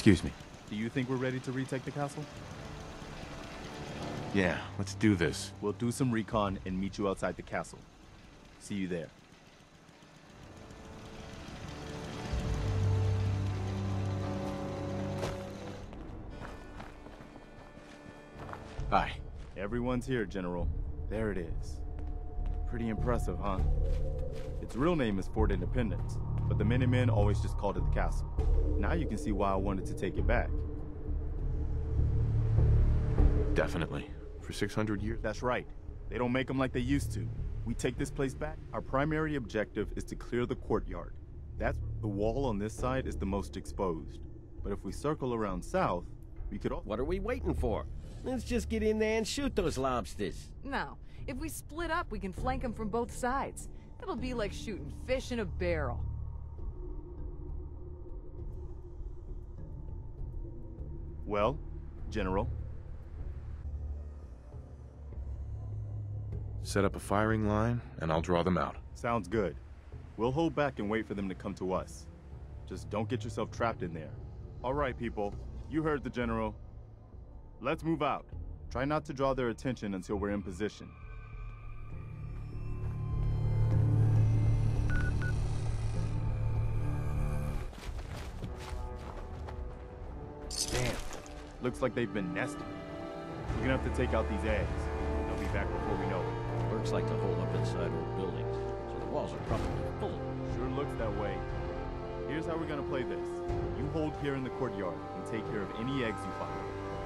Excuse me. Do you think we're ready to retake the castle? Yeah, let's do this. We'll do some recon and meet you outside the castle. See you there. Hi. Everyone's here, General. There it is. Pretty impressive, huh? Its real name is Fort Independence, but the Minutemen always just called it the castle. Now you can see why I wanted to take it back. Definitely. For 600 years? That's right. They don't make them like they used to. We take this place back. Our primary objective is to clear the courtyard. That's the wall on this side is the most exposed. But if we circle around south, we could all What are we waiting for? Let's just get in there and shoot those lobsters. No. If we split up, we can flank them from both sides. That'll be like shooting fish in a barrel. Well, General, Set up a firing line, and I'll draw them out. sounds good. We'll hold back and wait for them to come to us. Just don't get yourself trapped in there. All right, people. You heard the General. Let's move out. Try not to draw their attention until we're in position. Looks like they've been nesting. We're gonna have to take out these eggs. They'll be back before we know it. Birds like to hole up inside old buildings, so the walls are probably full. Sure looks that way. Here's how we're gonna play this. You hold here in the courtyard and take care of any eggs you find.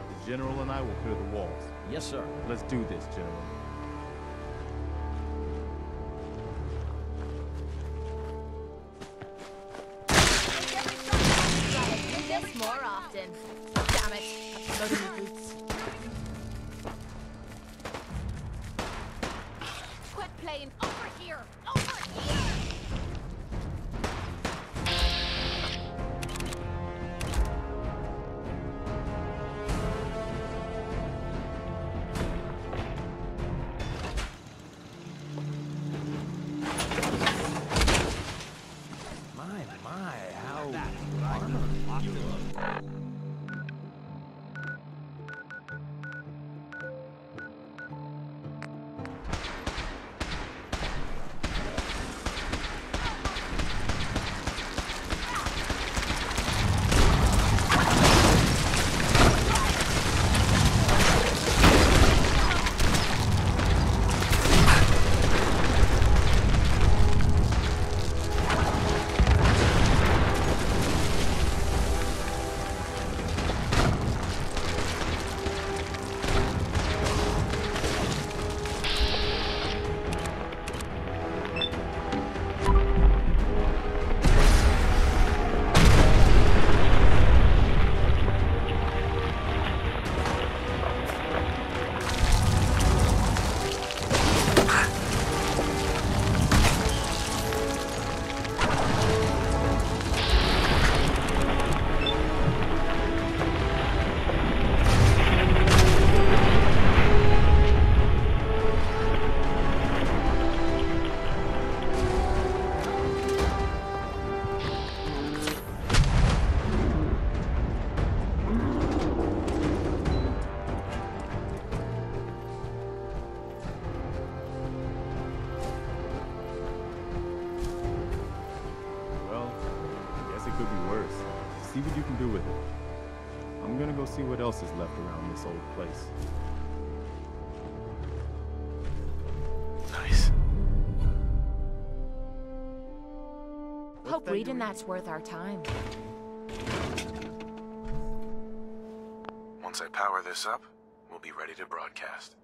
The General and I will clear the walls. Yes, sir. Let's do this, General. Quit playing over here. Over here. My, my, how armored you could be worse. See what you can do with it. I'm gonna go see what else is left around this old place. Nice. Hope reading that's worth our time. Once I power this up, we'll be ready to broadcast.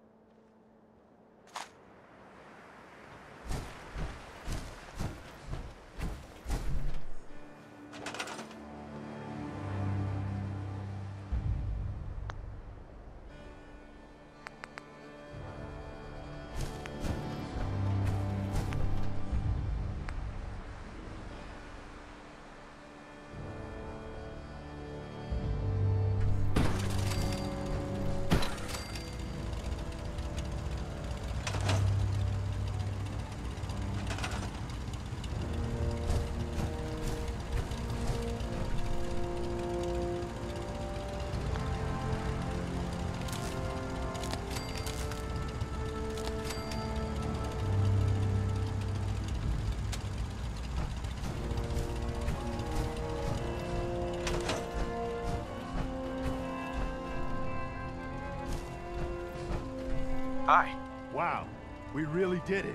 Hi. Wow, we really did it.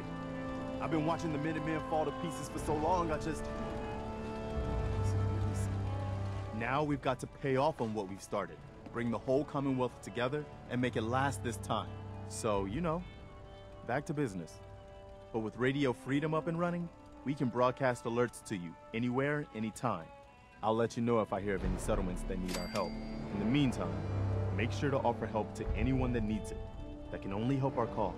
I've been watching the Minutemen fall to pieces for so long, I just... Now we've got to pay off on what we've started. Bring the whole Commonwealth together and make it last this time. So, you know, back to business. But with Radio Freedom up and running, we can broadcast alerts to you anywhere, anytime. I'll let you know if I hear of any settlements that need our help. In the meantime, make sure to offer help to anyone that needs it. That can only help our cause.